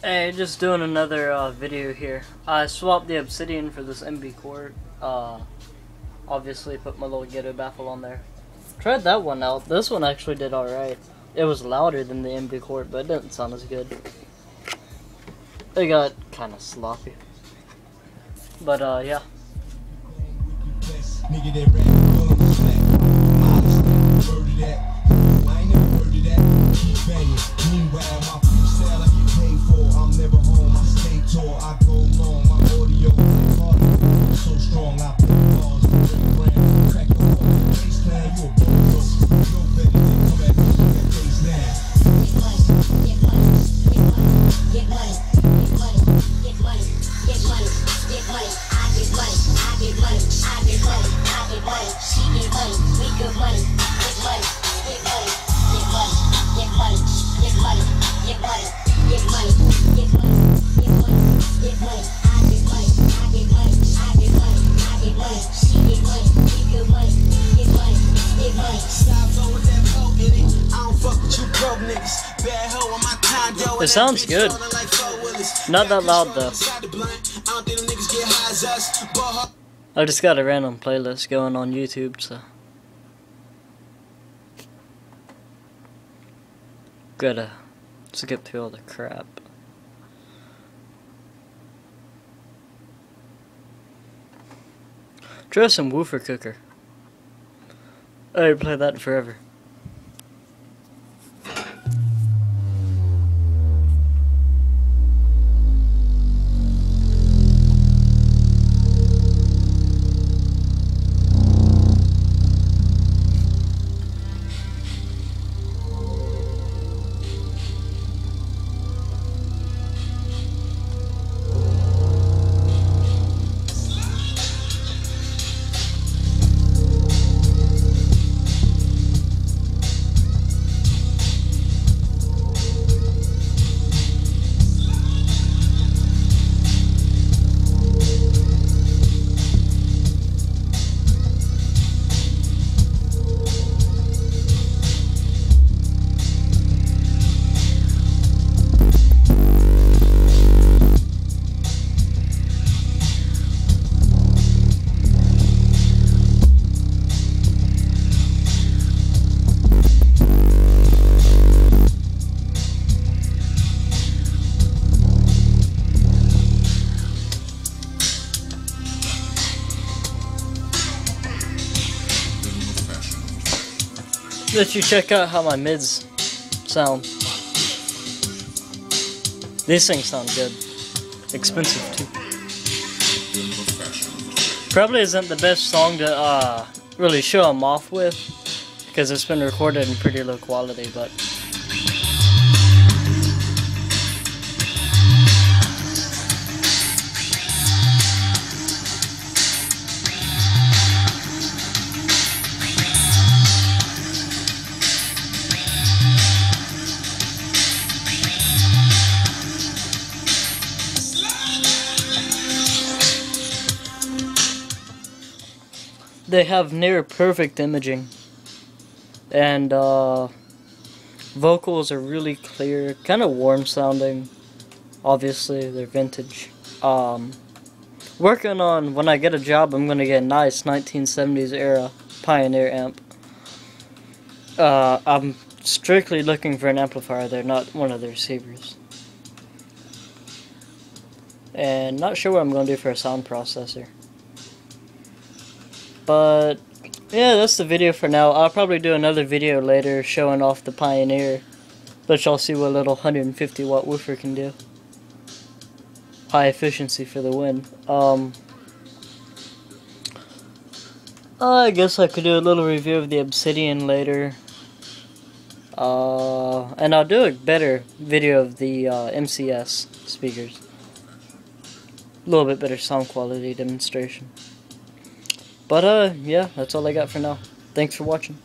Hey, just doing another uh, video here. I swapped the obsidian for this MB Quart. Uh, obviously put my little ghetto baffle on there. Tried that one out. This one actually did alright. It was louder than the MB Quart, but it didn't sound as good. It got kind of sloppy. But uh, yeah. It sounds good. Not that loud though. I just got a random playlist going on YouTube, so. Gotta skip through all the crap. Try some woofer cooker. I haven't played that forever. Let you check out how my mids sound. These things sound good. Expensive too. Probably isn't the best song to uh, really show them off with because it's been recorded in pretty low quality, but they have near perfect imaging. And uh, vocals are really clear kind of warm sounding obviously they're vintage. Um, working on when i get a job i'm gonna get a nice 1970s era pioneer amp. Uh, i'm strictly looking for an amplifier they're not one of the receivers and not sure what i'm gonna do for a sound processor but yeah, that's the video for now. I'll probably do another video later showing off the Pioneer. But y'all see what little 150 watt woofer can do. High efficiency for the win. Um, I guess I could do a little review of the Obsidian later. Uh, and I'll do a better video of the uh, MCS speakers. A little bit better sound quality demonstration. But, uh, yeah, that's all I got for now. Thanks for watching.